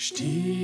Still